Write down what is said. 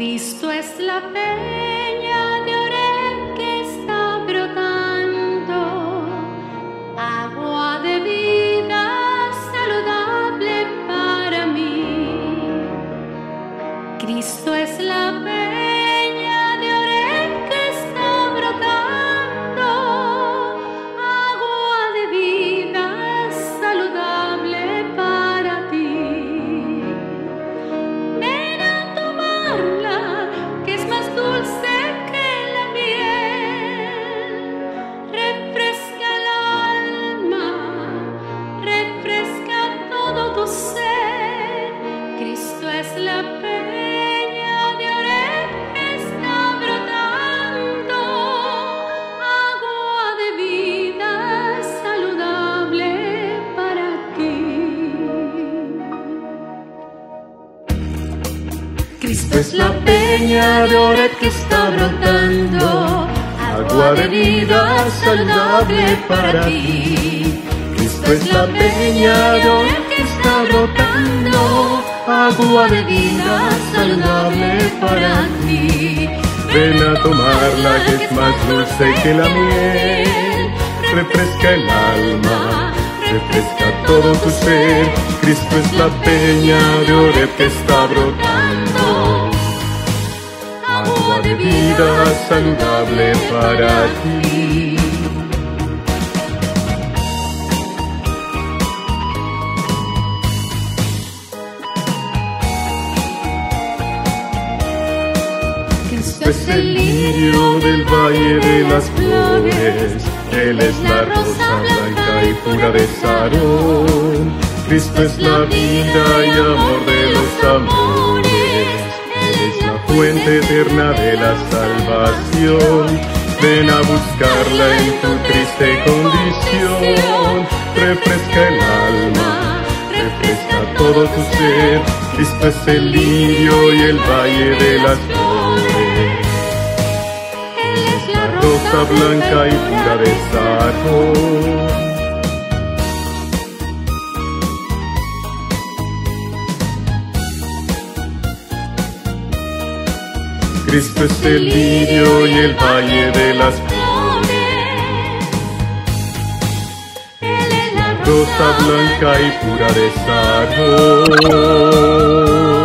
Cristo es la peña Cristo es la peña de Oreb que está brotando, agua de vida saludable para ti. Cristo es la peña de Oreb que está brotando, agua de vida saludable para ti. Ven a tomarla que es más dulce que la miel. Refresca el alma, refresca todo tu ser. Cristo es la peña de Oreb que está brotando. De vida saludable para ti. Cristo Es el lirio del valle de las flores, Él es la rosa blanca y pura de Sarón. Cristo es la vida y amor de los amores, Él es la fuente eterna de la salvación. Ven a buscarla en tu triste condición, refresca el alma, refresca todo tu ser. Cristo es el lirio y el valle de las flores. La rosa blanca y pura de Sarón. Cristo es el lirio y el valle de las flores. Él es la rosa blanca y pura de Sarón.